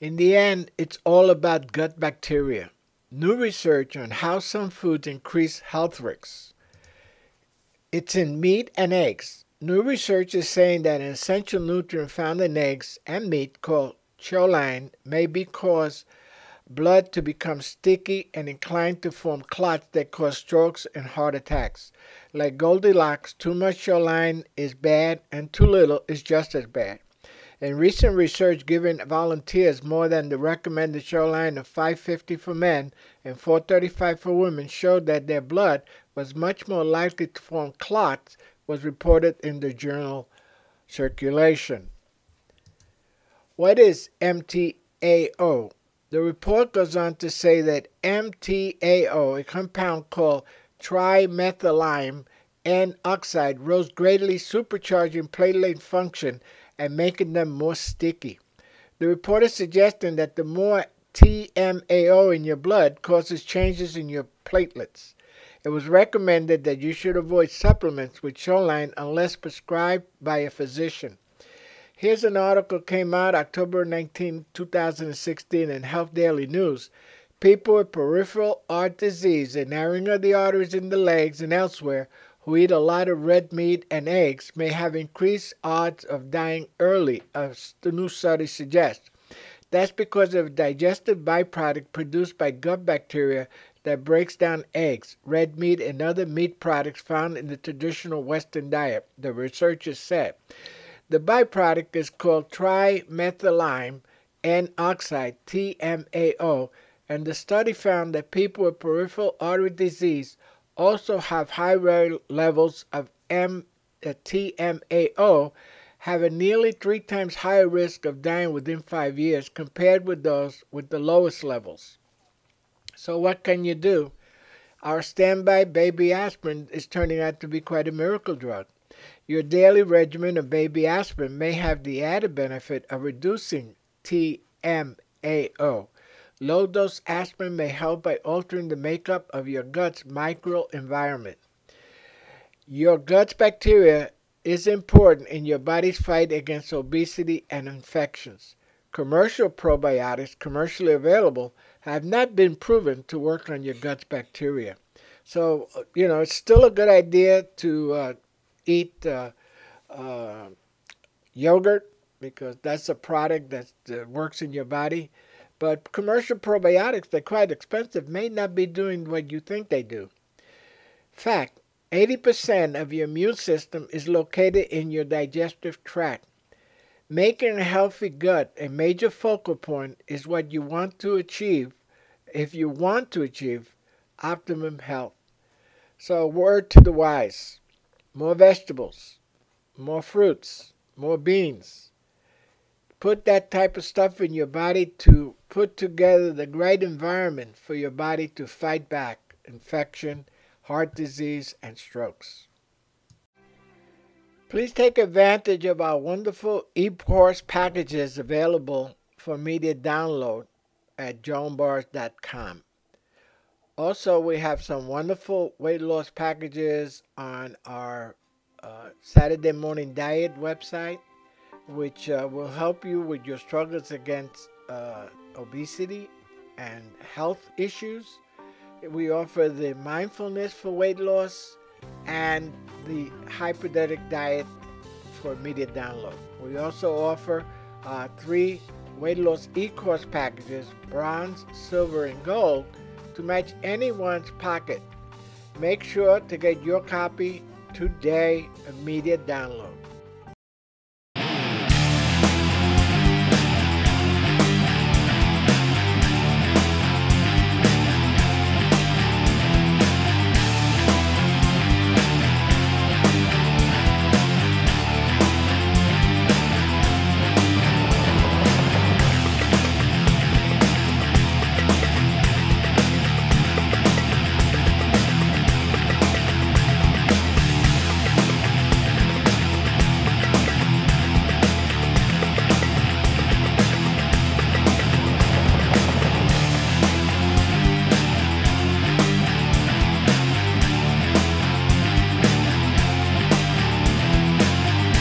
In the end, it's all about gut bacteria. New research on how some foods increase health risks. It's in meat and eggs. New research is saying that an essential nutrient found in eggs and meat called choline may be cause blood to become sticky and inclined to form clots that cause strokes and heart attacks. Like Goldilocks, too much choline is bad and too little is just as bad. In recent research giving volunteers more than the recommended choline of 550 for men and 435 for women showed that their blood was much more likely to form clots was reported in the journal Circulation. What is MTAO? The report goes on to say that MTAO, a compound called trimethylamine N oxide, rose greatly supercharging platelet function and making them more sticky. The report is suggesting that the more TMAO in your blood causes changes in your platelets. It was recommended that you should avoid supplements with choline unless prescribed by a physician. Here's an article came out October 19, 2016 in Health Daily News. People with peripheral artery disease and narrowing of the arteries in the legs and elsewhere who eat a lot of red meat and eggs may have increased odds of dying early, as the new study suggests. That's because of a digestive byproduct produced by gut bacteria that breaks down eggs, red meat, and other meat products found in the traditional Western diet, the researchers said. The byproduct is called trimethylamine N oxide, TMAO, and the study found that people with peripheral artery disease also have high levels of M, uh, TMAO have a nearly three times higher risk of dying within five years compared with those with the lowest levels. So, what can you do? Our standby baby aspirin is turning out to be quite a miracle drug. Your daily regimen of baby aspirin may have the added benefit of reducing TMAO. Low dose aspirin may help by altering the makeup of your gut's microenvironment. Your gut's bacteria is important in your body's fight against obesity and infections. Commercial probiotics, commercially available, have not been proven to work on your gut's bacteria. So, you know, it's still a good idea to uh, eat uh, uh, yogurt because that's a product that works in your body. But commercial probiotics, they're quite expensive, may not be doing what you think they do. Fact 80% of your immune system is located in your digestive tract. Making a healthy gut a major focal point is what you want to achieve if you want to achieve optimum health. So, word to the wise more vegetables, more fruits, more beans. Put that type of stuff in your body to put together the right environment for your body to fight back infection, heart disease, and strokes. Please take advantage of our wonderful eCourse packages available for media download at joanbars.com. Also, we have some wonderful weight loss packages on our uh, Saturday Morning Diet website, which uh, will help you with your struggles against uh, obesity and health issues. We offer the mindfulness for weight loss and the hyperdietic diet for immediate download. We also offer uh, three weight loss e-course packages, bronze, silver, and gold, to match anyone's pocket. Make sure to get your copy today, immediate download.